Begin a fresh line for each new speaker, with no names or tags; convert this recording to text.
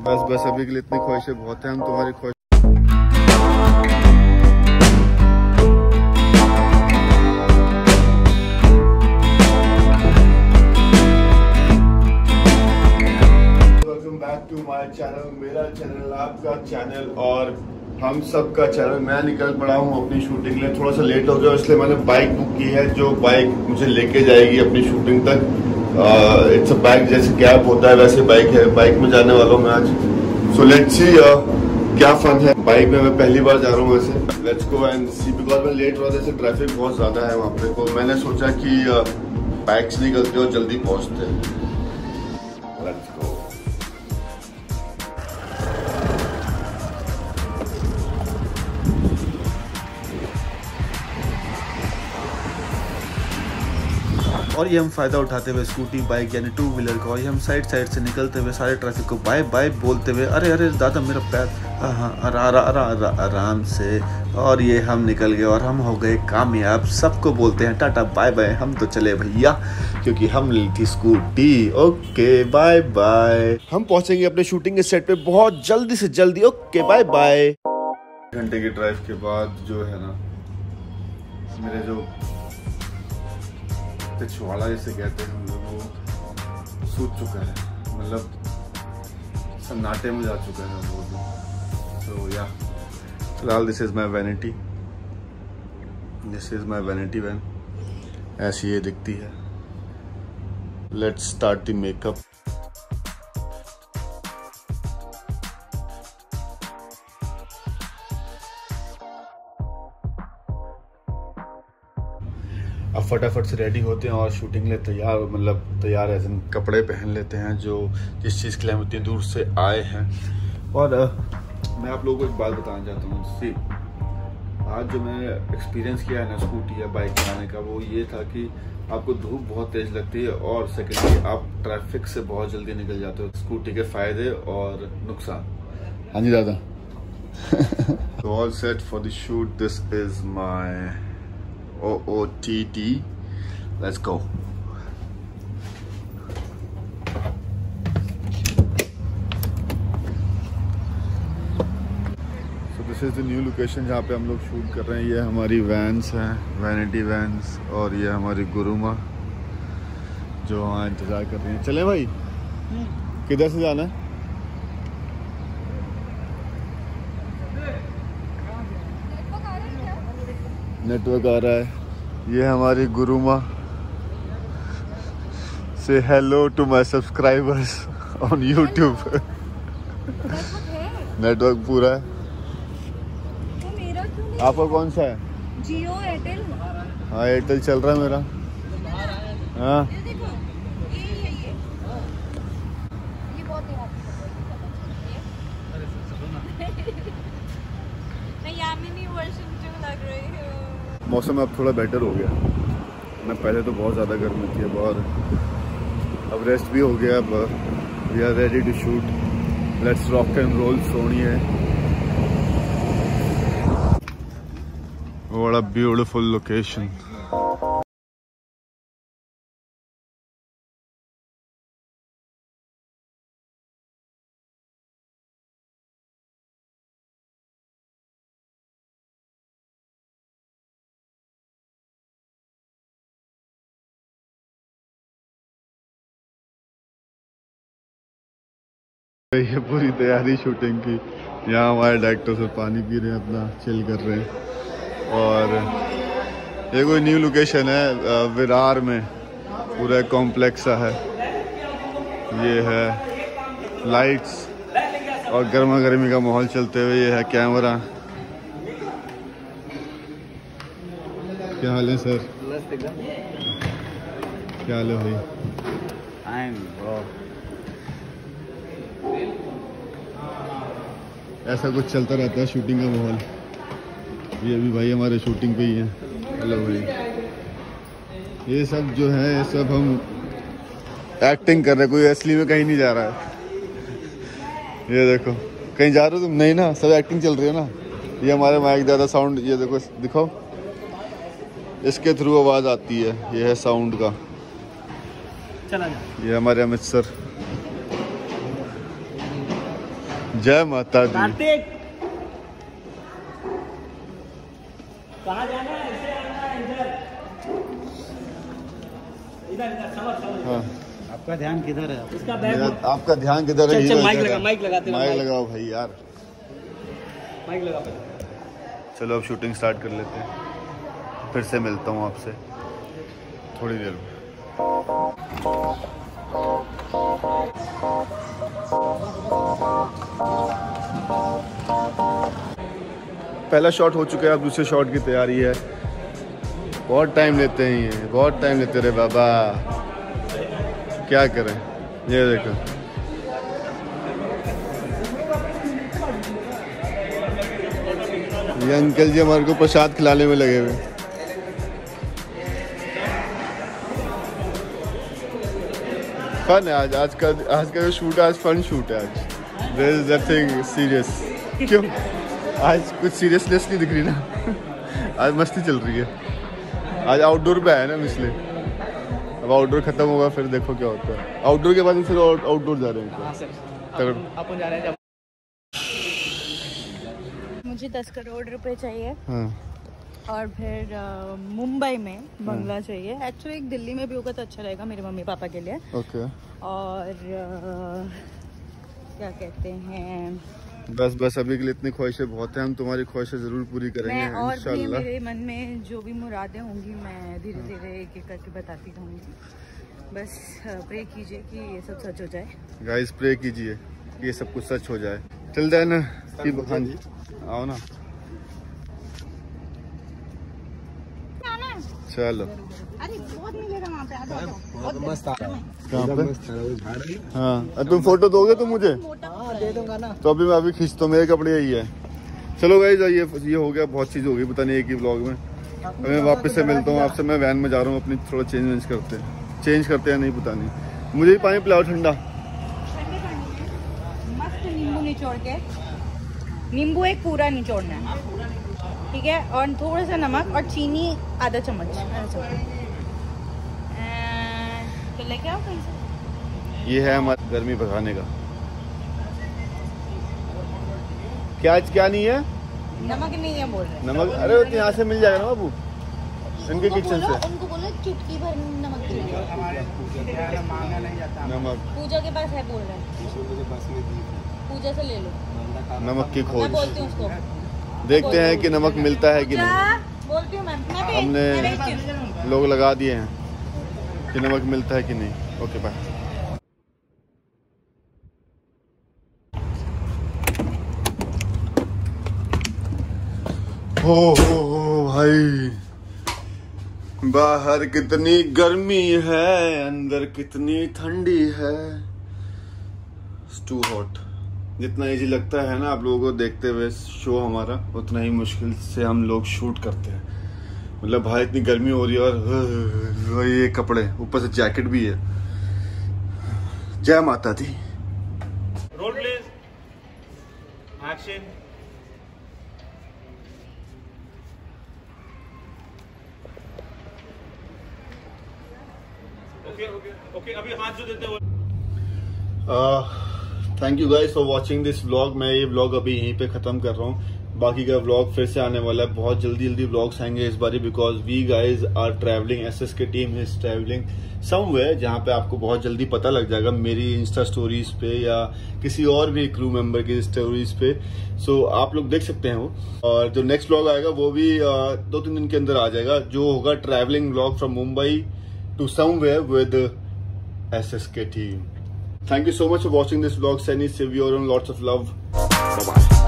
बस बस, अभी के लिए इतनी ख्वाहिशें बहुत हैं, हम तुम्हारी ख्वाहिश चैनल मेरा चैनल आपका चैनल और हम सब का चैनल मैं निकल पड़ा हूँ अपनी शूटिंग लिए। थोड़ा सा लेट हो गया, इसलिए मैंने बाइक बुक की है, जो बाइक मुझे लेके जाएगी अपनी शूटिंग तक। इट्स अ बाइक जैसे कैब होता है, वैसे बाइक है। बाइक में जाने वाला हूँ मैं आज। सो लेट्स सी क्या फन है। बाइक में मैं पहली बार जा रहा हूँ वैसे। Let's go and see because मैं लेट हुआ, जैसे ट्रैफ़िक बहुत ज़्यादा है वहाँ पे। तो मैंने सोचा कि बाइक्स निकलते और जल्दी पहुँचते हैं।
और ये हम फ़ायदा उठाते हुए स्कूटी बाइक यानी टू व्हीलर का और ये हम साइड साइड से निकलते हुए सारे ट्रैफ़िक को बाय बाय बोलते हुए अरे अरे दादा मेरा पैर आरा, आरा, आरा, आरा, आराम से। और ये हम निकल गए और हम हो गए कामयाब। सबको बोलते हैं टाटा बाय बाय हम तो चले भैया क्योंकि हम ली थी स्कूटी। ओके बाय बाय हम पहुँचेंगे अपने शूटिंग के सेट पे बहुत जल्दी से जल्दी। ओके बाय बाय
घंटे के ड्राइव के बाद जो है ना मेरे जो जैसे कहते हैं हम लोग सूझ चुका है। मतलब सन्नाटे में जा चुका है वो तो या फ़िलहाल this is my vanity this is my vanity van ऐसी ये दिखती है। लेट्स स्टार्ट द मेकअप अब फटाफट से रेडी होते हैं और शूटिंग लिए तैयार मतलब तैयार है। कपड़े पहन लेते हैं जो जिस चीज़ के लिए हम इतनी दूर से आए हैं। और मैं आप लोगों को एक बात बताना चाहता हूँ सी। आज जो मैंने एक्सपीरियंस किया है ना स्कूटी या बाइक चलाने का वो ये था कि आपको धूप बहुत तेज लगती है और सेकेंडली आप ट्रैफ़िक से बहुत जल्दी निकल जाते हो स्कूटी के फ़ायदे और नुकसान। हाँ जी दादा। तो all set for the shoot this is my OOTD. Let's go. So this is the new location जहाँ पे हम लोग शूट कर रहे हैं। ये हमारी वैन्स हैं वैनिटी वैन्स और ये हमारी गुरुमा जो वहाँ इंतज़ार कर रही हैं। चले भाई? किधर से जाना है? नेटवर्क आ रहा है। ये हमारी गुरुमा से hello to my subscribers on YouTube network पूरा है।
तो मेरा क्यों नहीं?
आपका कौन सा है?
जियो एयरटेल
हाँ एयरटेल चल रहा है मेरा। हाँ।
ये देखो ये ये ये। ये बहुत ही happy नहीं वर्षन जो लग रही है।
मौसम अब थोड़ा बेटर हो गया। मैं पहले तो बहुत ज़्यादा गर्मी थी, अब और अब रेस्ट भी हो गया, अब we are ready to shoot let's rock and roll Soni है a beautiful location. ये पूरी तैयारी शूटिंग की। यहाँ हमारे डायरेक्टर सर पानी पी रहे हैं अपना चिल कर रहे हैं। और ये कोई न्यू लोकेशन है विरार में। पूरा कॉम्प्लेक्स सा है। ये है लाइट्स और गर्मा गर्मी का माहौल चलते हुए ये है कैमरा क्या हाल है सर क्या हाल है भाई? ऐसा कुछ चलता रहता है शूटिंग का माहौल। ये अभी भाई हमारे शूटिंग पे ही है। हेलो भाई। ये सब जो है ये सब हम एक्टिंग कर रहे कोई असली में कहीं नहीं जा रहा है। ये देखो। कहीं जा रहे हो तुम? नहीं ना सब एक्टिंग चल रही है ना। ये हमारे माइक ज़्यादा साउंड ये देखो दिखाओ। इसके थ्रू आवाज़ आती है। ये है साउंड का।
चला
ये हमारे अमित सर जय माता दी।
कार्तिक! कहाँ जाना है? ऐसे आना है इधर। इधर इधर समझ समझ।
हाँ।
आपका ध्यान किधर है?
इसका बैग
आपका ध्यान किधर है?
माइक लगा, माइक लगाते
माइक
माइक।
लगाओ भाई यार।
माइक लगा
चलो अब शूटिंग स्टार्ट कर लेते हैं। फिर से मिलता हूँ आपसे। थोड़ी देर में। पहला शॉट हो चुका है, अब दूसरे शॉट की तैयारी है। बहुत टाइम लेते हैं ये, बहुत टाइम लेते रहे बाबा। क्या करें? ये देखो। ये अंकल जी हमारे को प्रसाद खिलाने में लगे हुए। फन है आज आज का आज का जो शूट है, आज फन शूट है आज। देर इज़ नथिंग सीरियस क्यों? आज कुछ सीरियसनेस नहीं दिख रही ना। आज मस्ती चल रही है। आज आउटडोर पे आया ना इसलिए अब आउटडोर खत्म होगा फिर देखो क्या होता है। आउटडोर के बाद हम फिर आउटडोर जा रहे हैं तगड़।
अपन जा रहे हैं
मुझे दस करोड़ रुपए चाहिए।
हाँ।
और फिर मुंबई में बंगला हाँ। चाहिए। एक्चुअली एक दिल्ली में भी होगा तो अच्छा रहेगा मेरे मम्मी पापा के लिए।
ओके।
और अ, क्या कहते हैं?
बस बस अभी के लिए इतनी ख्वाहिशें बहुत हैं हम तुम्हारी ख्वाहिशें ज़रूर पूरी करेंगे
मैं और भी मेरे मन में जो भी मुरादें होंगी मैं धीरे धीरे एक एक करके बताती रहूँगी। बस प्रे कीजिए कि ये सब सच हो जाए।
गाइस प्रे कीजिए कि ये सब कुछ सच हो जाए। चल देन हाँ जी। आओ ना। चलो।
अरे बहुत मिलेगा वहाँ पे आ जाओ
मस्त आ रहा है
कहाँ पे? हाँ तुम फ़ोटो दोगे तो मुझे?
हाँ दे दूँगा ना।
तो अभी मैं अभी खींचता हूँ मेरे कपड़े यही है। चलो गाइस ये ये हो गया बहुत चीज़ हो गई पता नहीं एक ही ब्लॉग में। मैं वापस से मिलता हूँ आपसे मैं वैन में जा रहा हूँ अपनी थोड़ा चेंज वेंज करते हैं। चेंज करते हैं नहीं पता नहीं। मुझे भी पानी पिलाओ ठंडा।
ठंडे पानी में। मस्त नींबू निचोड़ नींबू एक पूरा निचोड़ना है। ठीक है? और थोड़ा सा नमक और चीनी आधा चम्मच। आधा चम्मच तो लेके आओ कहीं से?
ये है हमारा गर्मी भगाने का। क्या क्या नहीं है?
नमक नहीं है बोल रहे।
नमक अरे वो तो यहाँ से मिल जाएगा ना बाबू? इनके किचन से।
उनको बोलो चुटकी भर नमक
नमक
पूजा के पास है बोल रहे हैं। पूजा से ले लो।
नमक की
मैं
खोज
बोलती हूँ उसको।
देखते हैं कि नमक मिलता है कि नहीं। हमने लोग लगा दिए हैं कि नमक मिलता है कि नहीं। ओके बाय हो हो हो भाई। बाहर कितनी गर्मी है अंदर कितनी ठंडी है। टू हॉट जितना इजी लगता है ना आप लोगों को देखते हुए शो हमारा उतना ही मुश्किल से हम लोग शूट करते हैं। मतलब भाई इतनी गर्मी हो रही है और ये कपड़े ऊपर से जैकेट भी है। जय माता दी।
Roll please action okay okay okay अभी हाथ जो देते हो
thank you guys for watching this vlog मैं ये व्लॉग अभी यहीं पे खत्म कर रहा हूँ। बाकी का व्लॉग फिर से आने वाला है। बहुत जल्दी जल्दी व्लॉग्स आएँगे इस बारी because we guys are travelling S S K team is travelling somewhere जहाँ पे आपको बहुत जल्दी पता लग जाएगा मेरी इंस्टा स्टोरीज पे या किसी और भी क्रू मेंबर की स्टोरीज पे। सो so, आप लोग देख सकते हैं। वो और जो नेक्स्ट व्लॉग आएगा वो भी दो तीन दिन के अंदर आ जाएगा। जो होगा travelling vlog from Mumbai to somewhere with S S K team Thank you so much for watching this vlog. Send me your own lots of love. Bye bye.